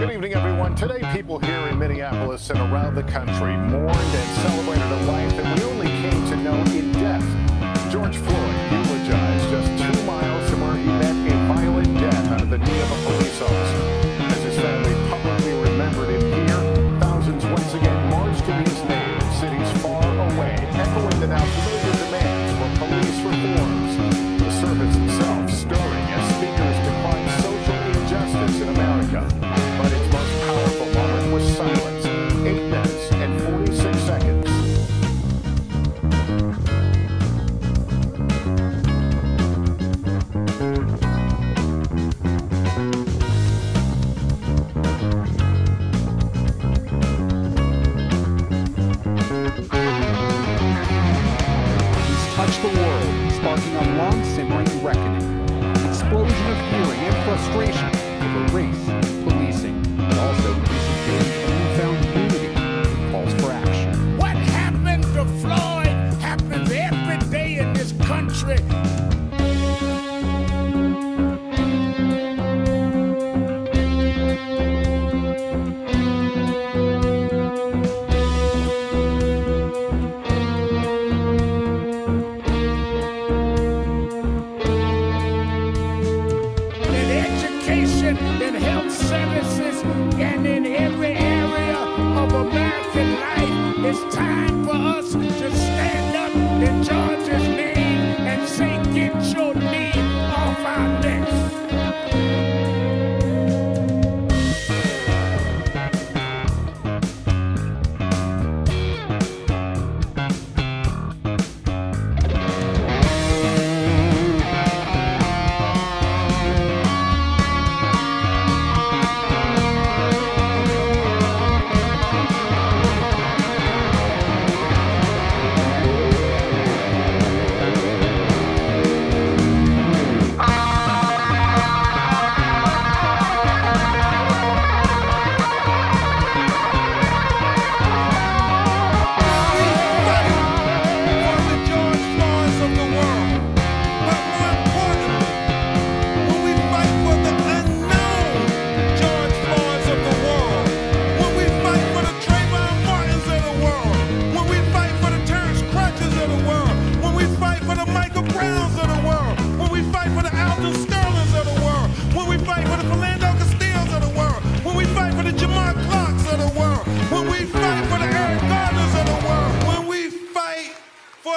Good evening, everyone. Today, people here in Minneapolis and around the country mourned and celebrated a life that we only came to know in death. George Floyd eulogized just two miles from where he met a violent death of the knee of a police officer. As his family publicly remembered him here, thousands once again marched to his name in cities far away, echoing the now familiar demands for police reforms. The service itself stirring as speakers declined social injustice in America. Touched the world, sparking a long simmering reckoning. Explosion of fury and frustration over race, American life, it's time for us to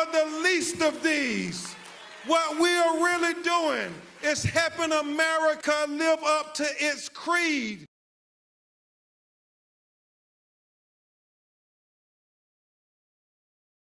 for the least of these, what we are really doing is helping America live up to its creed.